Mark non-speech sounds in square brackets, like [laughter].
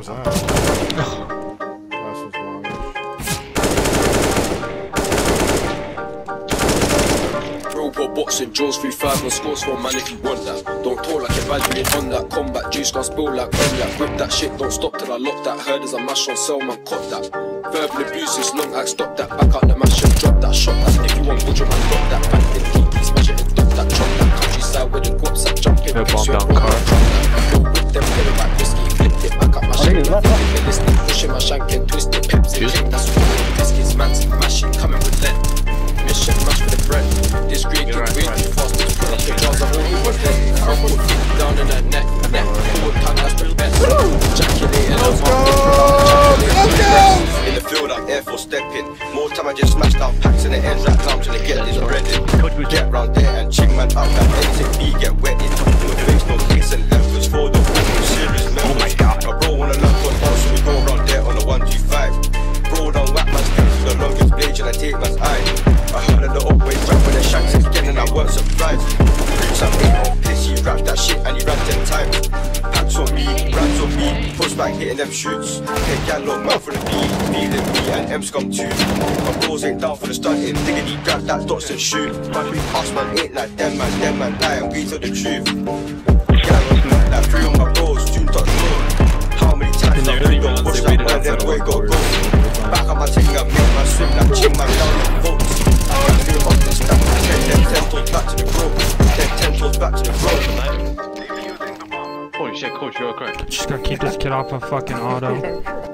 was that? That's what's wrong. Real pro boxing, Jones 3-5 and scores for man if you want that. Don't talk like you're valuing on that. Combat juice gon' spill like cognac. Whip that shit, don't stop till I lock that. Heard as a mash on cell, man, cut that. Verbal abuse is long act, stop that. Back out the mash and drop that. Shot that. If you want budget, man, drop that. Back the DP, smash it and dump that. Drop that. Countryside with the guaps that jump in. Yeah, bomb down on car. Shit. Listening, pushing my shank and that's what coming with. Mission, for the bread. This right, right. put up your jaws, I'm always was dead. I put feet down in the neck, the I'm! In the field, I'm force stepping. More time, I just smashed out packs in the ends, rap clowns till they get this breaded. Get round there back hitting them shoots. Get gal look man for the B, feeling me and M come too. My bros ain't down for the stunting, diggity grab that dots and shoot. Us man ain't like them man, them man and we tell the truth. Yeah, shit, coach, you're correct. Just gotta keep this kid off of fucking auto. [laughs]